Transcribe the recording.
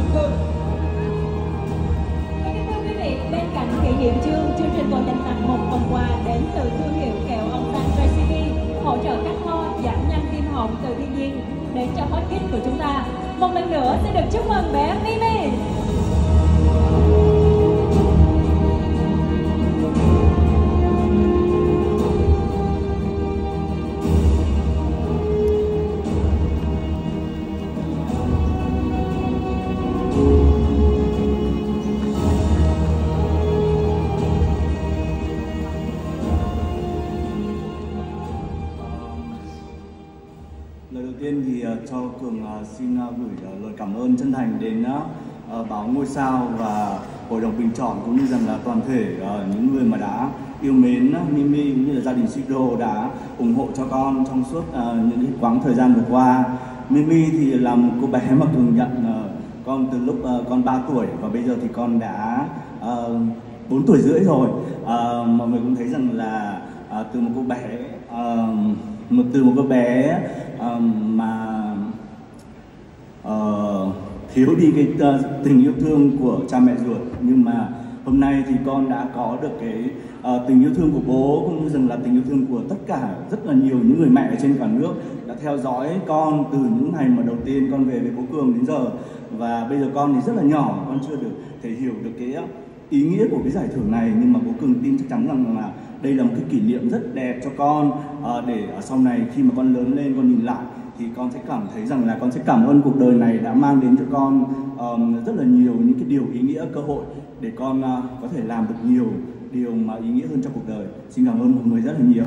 Mạnh Cường. Thưa quý vị, bên cạnh kỷ niệm chương, chương trình còn dành tặng một phần quà đến từ thương hiệu kẹo ông San Recipe hỗ trợ cắt ho, giảm nhanh viêm họng từ thiên nhiên đến cho hot kit của chúng ta. Một lần nữa xin được chúc mừng bé Mimi. Lời đầu tiên thì ờ, cho cường ờ, xin ờ, gửi lời cảm ơn chân thành đến báo ngôi sao và hội đồng bình chọn cũng như rằng là toàn thể những người mà đã yêu mến Mimi cũng như là gia đình Shido đã ủng hộ cho con trong suốt những quãng thời gian vừa qua. Mimi thì là một cô bé mà cường nhận con từ lúc con 3 tuổi và bây giờ thì con đã uh, 4 tuổi rưỡi rồi. Mọi người cũng thấy rằng là từ một cô bé uh, một từ một cô bé uh, mà uh, thiếu đi cái uh, tình yêu thương của cha mẹ ruột. Nhưng mà hôm nay thì con đã có được cái uh, tình yêu thương của bố cũng như rằng là tình yêu thương của tất cả rất là nhiều những người mẹ ở trên cả nước đã theo dõi con từ những ngày mà đầu tiên con về với bố cường đến giờ. Và bây giờ con thì rất là nhỏ con chưa được thể hiểu được cái ý nghĩa của cái giải thưởng này. Nhưng mà bố cường tin chắc chắn rằng là đây là một cái kỷ niệm rất đẹp cho con. Ờ, để ở sau này khi mà con lớn lên, con nhìn lại thì con sẽ cảm thấy rằng là con sẽ cảm ơn cuộc đời này đã mang đến cho con rất là nhiều những cái điều ý nghĩa, cơ hội để con ờ, có thể làm được nhiều điều mà ý nghĩa hơn trong cuộc đời. Xin cảm ơn mọi người rất là nhiều.